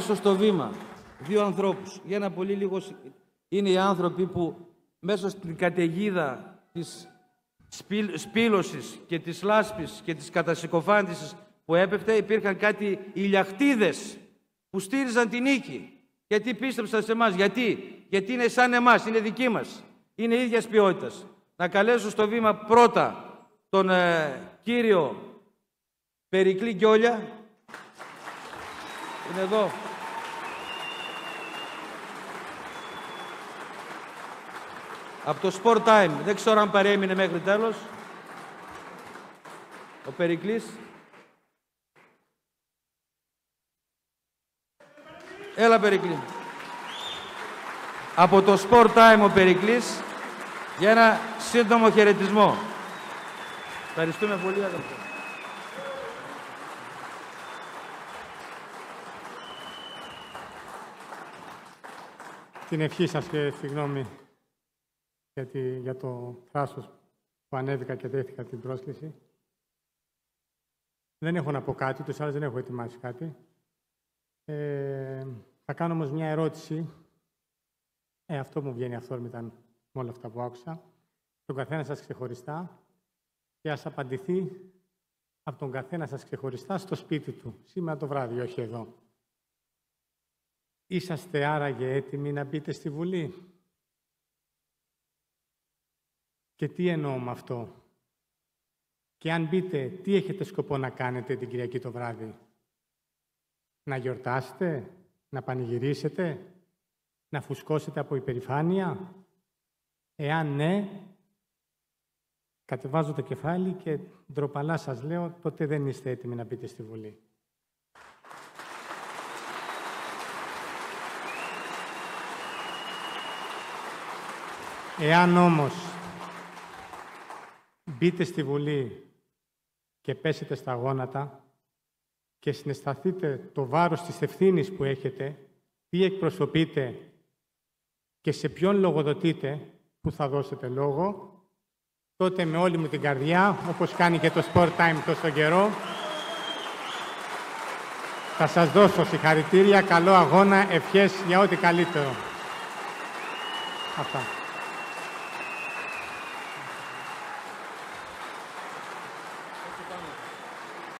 καλέσω στο βήμα δύο ανθρώπους. Για ένα πολύ λίγο είναι οι άνθρωποι που μέσα στην καταιγίδα της σπήλωσης και της λάσπης και της κατασυκοφάντησης που έπεφτε υπήρχαν κάτι ηλιαχτίδες που στήριζαν την νίκη. Γιατί πίστεψαν σε εμάς, γιατί, γιατί είναι σαν εμάς, είναι δική μας, είναι ίδιας ποιότητας. Να καλέσω στο βήμα πρώτα τον ε, κύριο Περικλή Γκιόλια, είναι εδώ. Από το Sport Time. Δεν ξέρω αν παρέμεινε μέχρι τέλος. Ο Περικλής. Έλα, Περικλή. Από το Sport Time ο Περικλής για ένα σύντομο χαιρετισμό. Ευχαριστούμε πολύ, αδελφέ. Την ευχή σας και συγγνώμη γιατί, για το θράσος που ανέβηκα και δέχτηκα την πρόσκληση. Δεν έχω να πω κάτι, τους άλλους δεν έχω ετοιμάσει κάτι. Ε, θα κάνω όμως μια ερώτηση. Ε, αυτό μου βγαίνει αυθόρμητα με όλα αυτά που άκουσα. Τον καθένα σας ξεχωριστά και ας απαντηθεί από τον καθένα σας ξεχωριστά στο σπίτι του, σήμερα το βράδυ, όχι εδώ. Είσαστε άραγε έτοιμοι να μπείτε στη Βουλή; Και τι εννοώ με αυτό; Και αν μπείτε, τι έχετε σκοπό να κάνετε την Κυριακή το βράδυ; Να γιορτάσετε, να πανηγυρίσετε, να φουσκώσετε από υπερηφάνεια; Εάν ναι, κατεβάζω το κεφάλι και ντροπαλά σας λέω, τότε δεν είστε έτοιμοι να μπείτε στη Βουλή. Εάν όμως μπείτε στη Βουλή και πέσετε στα γόνατα και συναισθαθείτε το βάρος της ευθύνης που έχετε, τι εκπροσωπείτε και σε ποιον λογοδοτείτε που θα δώσετε λόγο, τότε με όλη μου την καρδιά, όπως κάνει και το Sport Time τόσο καιρό, θα σας δώσω συγχαρητήρια, καλό αγώνα, ευχές για ό,τι καλύτερο. Αυτά.